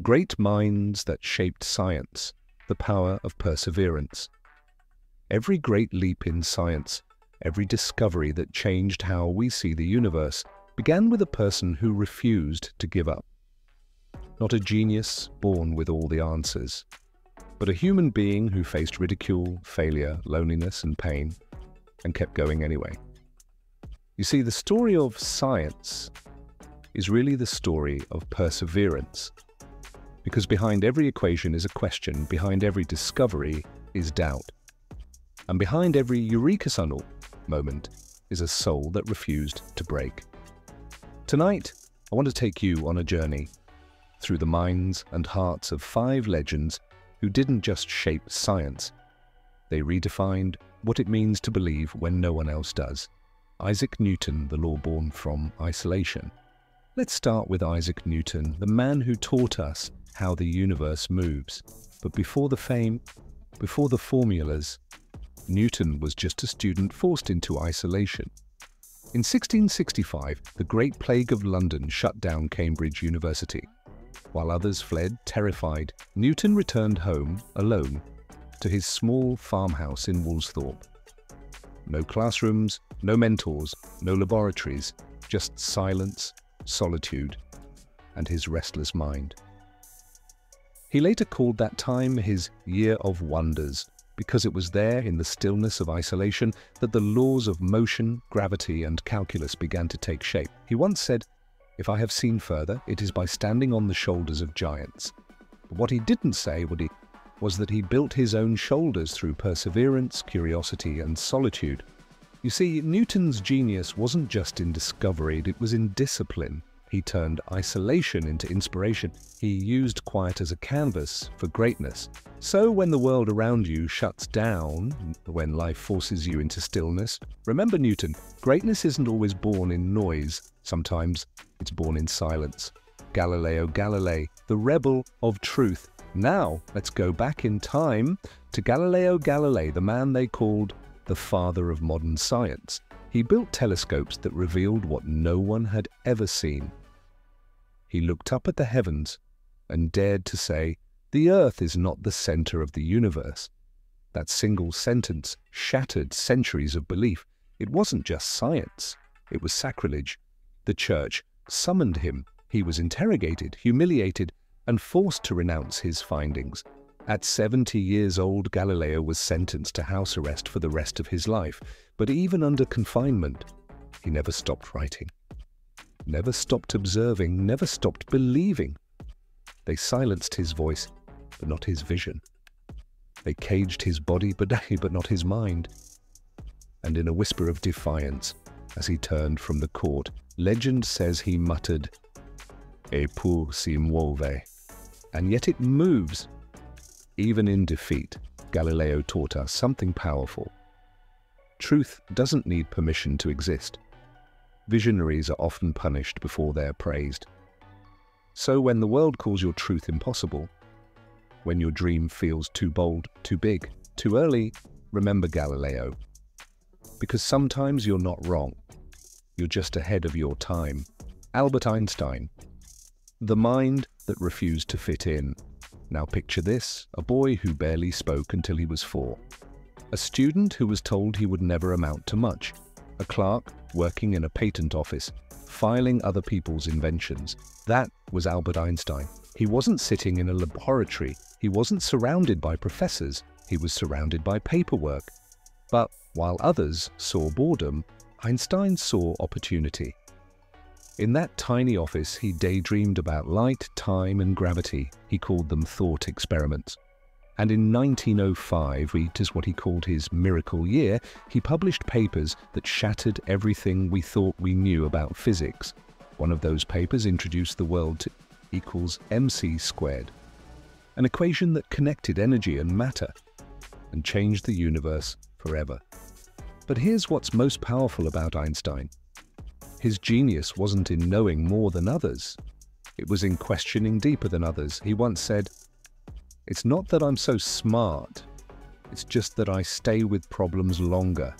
Great minds that shaped science, the power of perseverance. Every great leap in science, every discovery that changed how we see the universe, began with a person who refused to give up. Not a genius born with all the answers, but a human being who faced ridicule, failure, loneliness, and pain, and kept going anyway. You see, the story of science is really the story of perseverance. Because behind every equation is a question, behind every discovery is doubt. And behind every Eureka Tunnel moment is a soul that refused to break. Tonight, I want to take you on a journey through the minds and hearts of five legends who didn't just shape science, they redefined what it means to believe when no one else does. Isaac Newton, the law born from isolation. Let's start with Isaac Newton, the man who taught us how the universe moves. But before the fame, before the formulas, Newton was just a student forced into isolation. In 1665, the Great Plague of London shut down Cambridge University. While others fled, terrified, Newton returned home, alone, to his small farmhouse in Woolsthorpe. No classrooms, no mentors, no laboratories, just silence, solitude, and his restless mind. He later called that time his Year of Wonders, because it was there in the stillness of isolation that the laws of motion, gravity, and calculus began to take shape. He once said, if I have seen further, it is by standing on the shoulders of giants. But what he didn't say was that he built his own shoulders through perseverance, curiosity, and solitude. You see, Newton's genius wasn't just in discovery, it was in discipline. He turned isolation into inspiration. He used quiet as a canvas for greatness. So when the world around you shuts down, when life forces you into stillness, remember Newton, greatness isn't always born in noise. Sometimes it's born in silence. Galileo Galilei, the rebel of truth. Now, let's go back in time to Galileo Galilei, the man they called the father of modern science. He built telescopes that revealed what no one had ever seen. He looked up at the heavens and dared to say, The earth is not the center of the universe. That single sentence shattered centuries of belief. It wasn't just science, it was sacrilege. The church summoned him. He was interrogated, humiliated, and forced to renounce his findings. At 70 years old, Galileo was sentenced to house arrest for the rest of his life, but even under confinement, he never stopped writing, never stopped observing, never stopped believing. They silenced his voice, but not his vision. They caged his body, but, not his mind. And in a whisper of defiance, as he turned from the court, legend says he muttered, E pur si muove. And yet it moves even in defeat, Galileo taught us something powerful. Truth doesn't need permission to exist. Visionaries are often punished before they're praised. So when the world calls your truth impossible, when your dream feels too bold, too big, too early, remember Galileo. Because sometimes you're not wrong. You're just ahead of your time. Albert Einstein. The mind that refused to fit in now picture this, a boy who barely spoke until he was four. A student who was told he would never amount to much. A clerk working in a patent office, filing other people's inventions. That was Albert Einstein. He wasn't sitting in a laboratory. He wasn't surrounded by professors. He was surrounded by paperwork. But while others saw boredom, Einstein saw opportunity. In that tiny office, he daydreamed about light, time, and gravity. He called them thought experiments. And in 1905, which is what he called his miracle year, he published papers that shattered everything we thought we knew about physics. One of those papers introduced the world to equals mc squared, an equation that connected energy and matter and changed the universe forever. But here's what's most powerful about Einstein. His genius wasn't in knowing more than others. It was in questioning deeper than others. He once said, It's not that I'm so smart, it's just that I stay with problems longer.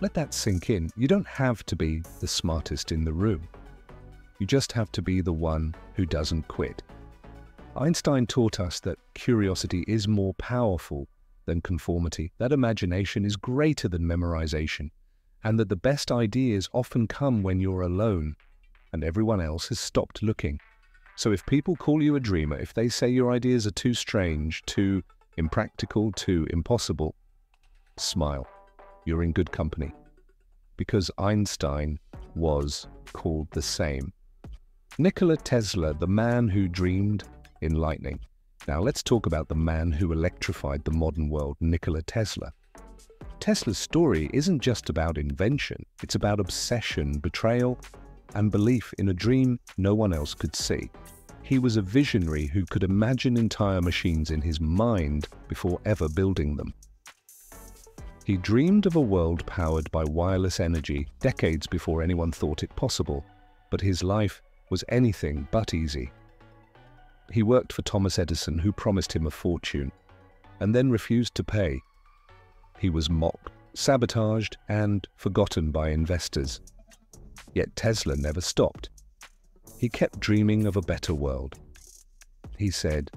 Let that sink in. You don't have to be the smartest in the room. You just have to be the one who doesn't quit. Einstein taught us that curiosity is more powerful than conformity, that imagination is greater than memorization, and that the best ideas often come when you're alone and everyone else has stopped looking. So if people call you a dreamer, if they say your ideas are too strange, too impractical, too impossible, smile. You're in good company. Because Einstein was called the same. Nikola Tesla, the man who dreamed in lightning. Now let's talk about the man who electrified the modern world, Nikola Tesla. Tesla's story isn't just about invention, it's about obsession, betrayal, and belief in a dream no one else could see. He was a visionary who could imagine entire machines in his mind before ever building them. He dreamed of a world powered by wireless energy decades before anyone thought it possible, but his life was anything but easy. He worked for Thomas Edison, who promised him a fortune, and then refused to pay. He was mocked, sabotaged, and forgotten by investors. Yet Tesla never stopped. He kept dreaming of a better world. He said,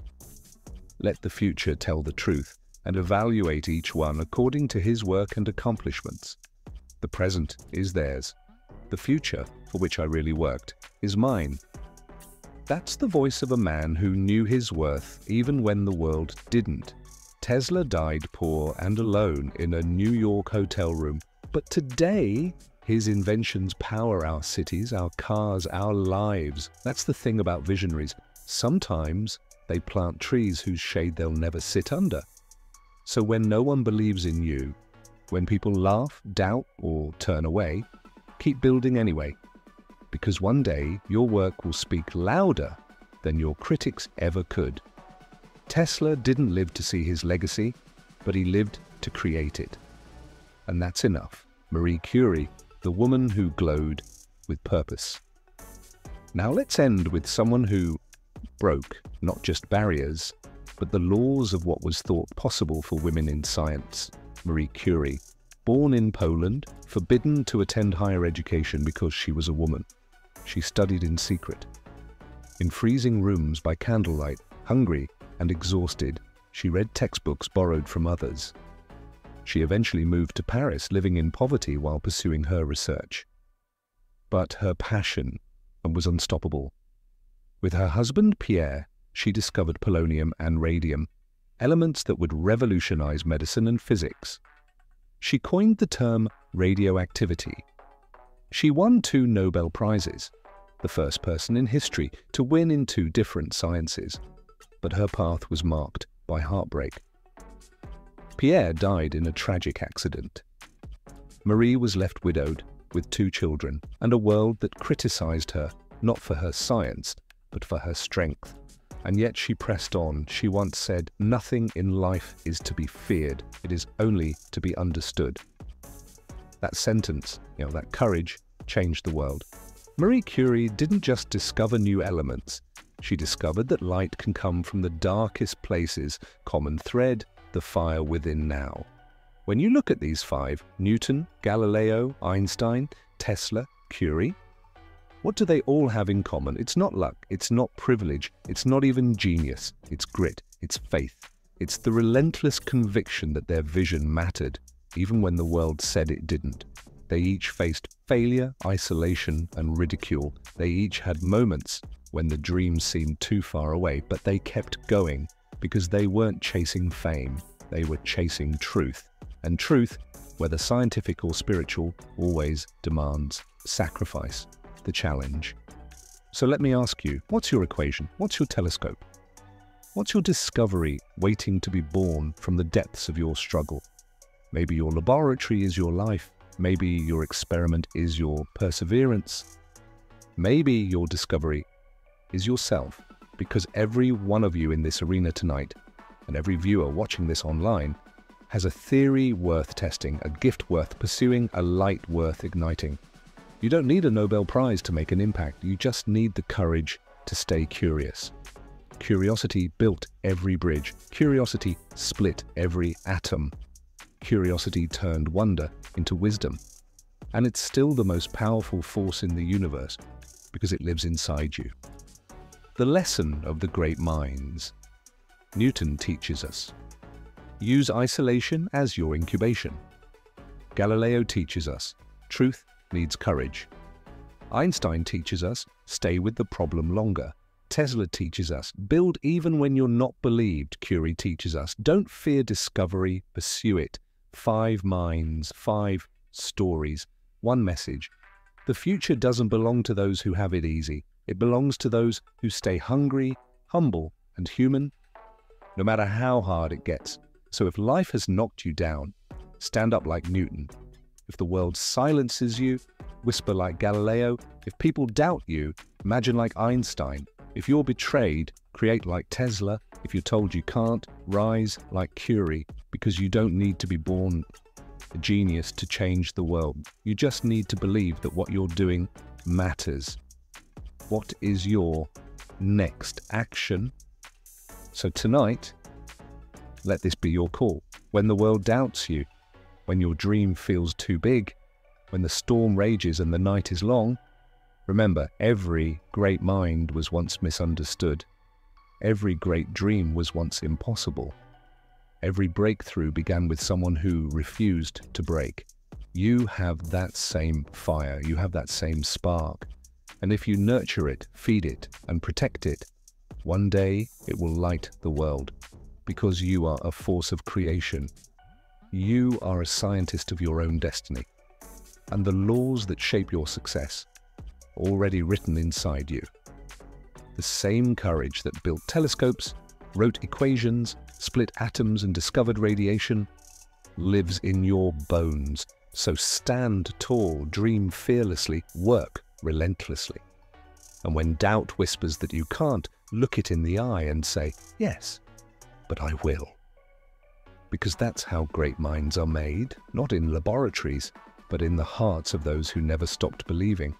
Let the future tell the truth and evaluate each one according to his work and accomplishments. The present is theirs. The future, for which I really worked, is mine. That's the voice of a man who knew his worth even when the world didn't. Tesla died poor and alone in a New York hotel room, but today his inventions power our cities, our cars, our lives. That's the thing about visionaries. Sometimes they plant trees whose shade they'll never sit under. So when no one believes in you, when people laugh, doubt, or turn away, keep building anyway. Because one day your work will speak louder than your critics ever could. Tesla didn't live to see his legacy, but he lived to create it. And that's enough. Marie Curie the woman who glowed with purpose. Now let's end with someone who broke not just barriers, but the laws of what was thought possible for women in science. Marie Curie, born in Poland, forbidden to attend higher education because she was a woman. She studied in secret. In freezing rooms by candlelight, hungry and exhausted, she read textbooks borrowed from others she eventually moved to Paris, living in poverty while pursuing her research. But her passion was unstoppable. With her husband Pierre, she discovered polonium and radium, elements that would revolutionize medicine and physics. She coined the term radioactivity. She won two Nobel Prizes, the first person in history to win in two different sciences, but her path was marked by heartbreak. Pierre died in a tragic accident. Marie was left widowed with two children and a world that criticized her not for her science, but for her strength. And yet she pressed on. She once said, Nothing in life is to be feared, it is only to be understood. That sentence, you know, that courage, changed the world. Marie Curie didn't just discover new elements, she discovered that light can come from the darkest places, common thread, the fire within now. When you look at these five, Newton, Galileo, Einstein, Tesla, Curie, what do they all have in common? It's not luck, it's not privilege, it's not even genius, it's grit, it's faith. It's the relentless conviction that their vision mattered, even when the world said it didn't. They each faced failure, isolation, and ridicule. They each had moments when the dream seemed too far away, but they kept going because they weren't chasing fame, they were chasing truth. And truth, whether scientific or spiritual, always demands sacrifice, the challenge. So let me ask you, what's your equation? What's your telescope? What's your discovery waiting to be born from the depths of your struggle? Maybe your laboratory is your life. Maybe your experiment is your perseverance. Maybe your discovery is yourself because every one of you in this arena tonight, and every viewer watching this online, has a theory worth testing, a gift worth pursuing, a light worth igniting. You don't need a Nobel Prize to make an impact, you just need the courage to stay curious. Curiosity built every bridge. Curiosity split every atom. Curiosity turned wonder into wisdom. And it's still the most powerful force in the universe because it lives inside you. The lesson of the great minds. Newton teaches us. Use isolation as your incubation. Galileo teaches us. Truth needs courage. Einstein teaches us. Stay with the problem longer. Tesla teaches us. Build even when you're not believed. Curie teaches us. Don't fear discovery. Pursue it. Five minds, five stories, one message. The future doesn't belong to those who have it easy. It belongs to those who stay hungry, humble, and human, no matter how hard it gets. So if life has knocked you down, stand up like Newton. If the world silences you, whisper like Galileo. If people doubt you, imagine like Einstein. If you're betrayed, create like Tesla. If you're told you can't, rise like Curie, because you don't need to be born a genius to change the world. You just need to believe that what you're doing matters what is your next action? So tonight, let this be your call. When the world doubts you, when your dream feels too big, when the storm rages and the night is long, remember every great mind was once misunderstood. Every great dream was once impossible. Every breakthrough began with someone who refused to break. You have that same fire, you have that same spark. And if you nurture it, feed it, and protect it, one day it will light the world, because you are a force of creation. You are a scientist of your own destiny, and the laws that shape your success, already written inside you. The same courage that built telescopes, wrote equations, split atoms and discovered radiation, lives in your bones. So stand tall, dream fearlessly, work relentlessly. And when doubt whispers that you can't, look it in the eye and say, Yes, but I will. Because that's how great minds are made, not in laboratories, but in the hearts of those who never stopped believing.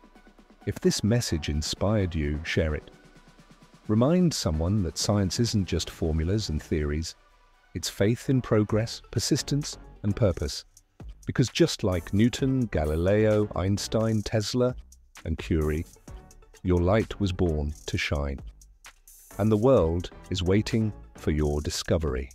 If this message inspired you, share it. Remind someone that science isn't just formulas and theories, it's faith in progress, persistence, and purpose. Because just like Newton, Galileo, Einstein, Tesla, and Curie, your light was born to shine, and the world is waiting for your discovery.